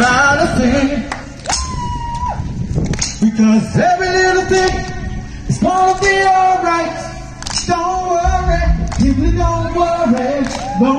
about a thing. Because every little thing is gonna be alright. Don't worry, people don't worry. Don't